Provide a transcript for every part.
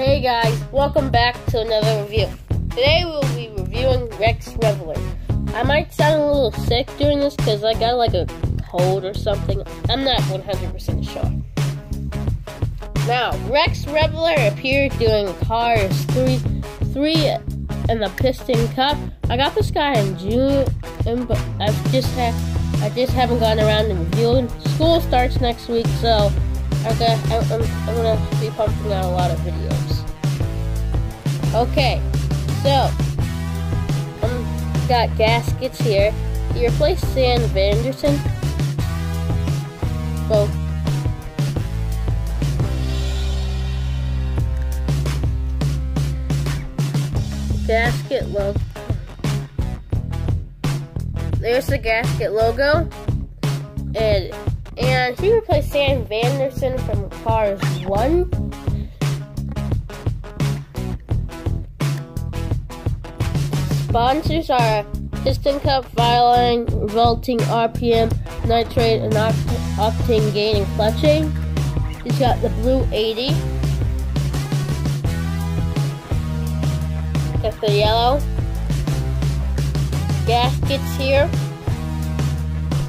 Hey guys, welcome back to another review. Today we'll be reviewing Rex Revler. I might sound a little sick doing this because I got like a cold or something. I'm not 100% sure. Now, Rex Revler appeared during Cars 3, 3 and the Piston Cup. I got this guy in June, but I've just had I just haven't gotten around to reviewing. School starts next week, so I'm I'm, I'm gonna be pumping out a lot of videos. Okay, so um, got gaskets here. He replaced Sam Vanderson. Well, gasket logo. There's the gasket logo, and and he replaced Sam Vanderson from Cars 1. Sponsors are Piston Cup, Fireline, Revolting, RPM, Nitroade, and Octane Gain and Clutching. He's got the Blue 80. Got the yellow. Gaskets here.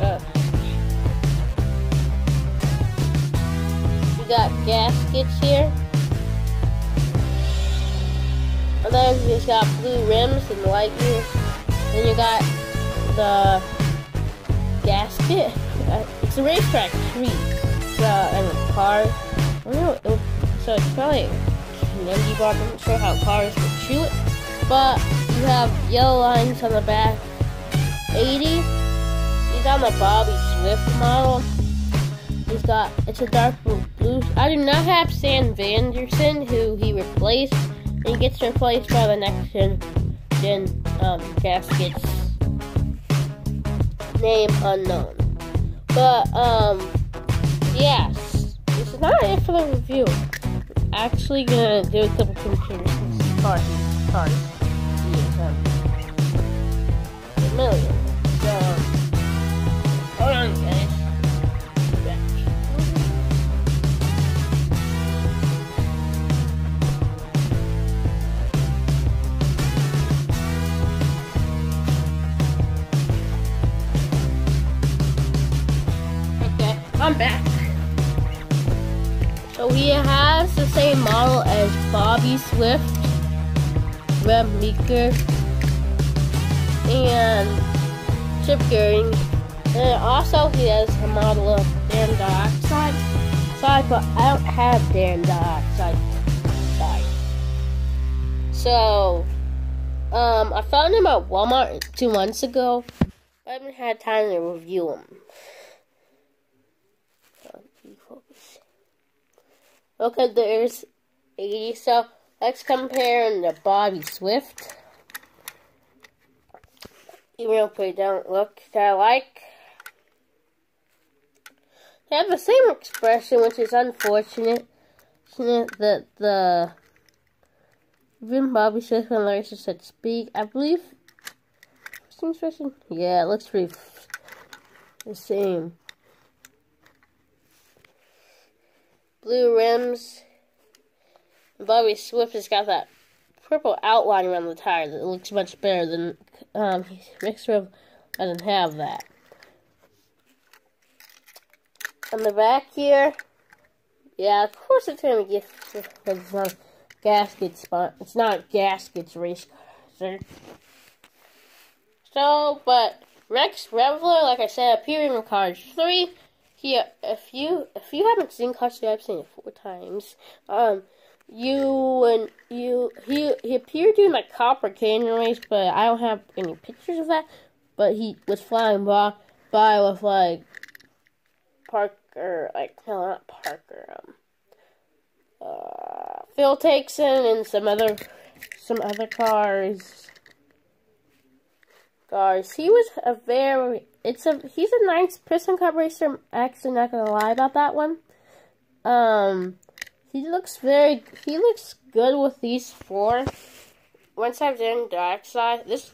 Uh, got gaskets here. And then you got blue rims and white gears. Then you got the gasket. Uh, it's a racetrack tree. So, and a car. I don't know. So it's probably an empty bar. I'm not sure how cars would shoot it. But you have yellow lines on the back. 80. He's on the Bobby Swift model. He's got, it's a dark blue. I do not have Sam Vanderson, who he replaced. He gets replaced by the next gen, gen um, gaskets. Name unknown. But, um, yes. This is not it for the review. I'm actually gonna do a couple comparisons. Cars. Cars. Yes, um, a million. So, I'm back. So he has the same model as Bobby Swift, Reb Meeker, and Chip Gearing. And also he has a model of Darren Dioxide side, but I don't have Darren Dioxide side. So, um, I found him at Walmart two months ago. I haven't had time to review him. Okay, there's 80. So let's compare the Bobby Swift. Even if they don't look that like. They have the same expression, which is unfortunate. That the even Bobby Swift and Larry said speak. I believe same expression. Yeah, it looks pretty the same. Blue rims. Bobby Swift has got that purple outline around the tire that looks much better than um, Rex Rev doesn't have that. On the back here, yeah, of course it's gonna get it's not gasket spot. It's not gaskets race car. So, but Rex Revler, like I said, appearing in Cars 3 here, if you if you haven't seen Cars, I've seen it four times. Um, you and you he he appeared during the Copper Canyon race, but I don't have any pictures of that. But he was flying by by with like Parker, like no, not Parker. Um, uh, Phil Tankson and some other some other cars. Cars. He was a very it's a he's a nice Piston Cup racer. Actually not gonna lie about that one. Um, he looks very he looks good with these four. Once I've done Dioxide, this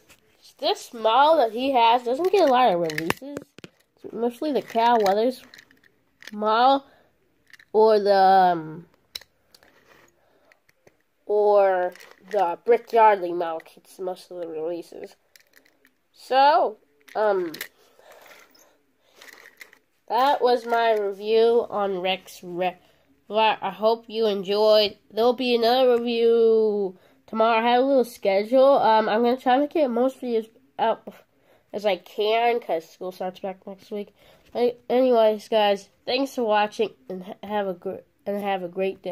this model that he has doesn't get a lot of releases. It's mostly the Cal Weathers model or the um, or the Brick Yardley model kits, most of the releases. So, um, that was my review on Rex Re I hope you enjoyed. There'll be another review tomorrow. I have a little schedule. Um, I'm gonna try to get most videos out as I can because school starts back next week. Anyways, guys, thanks for watching and have a and have a great day.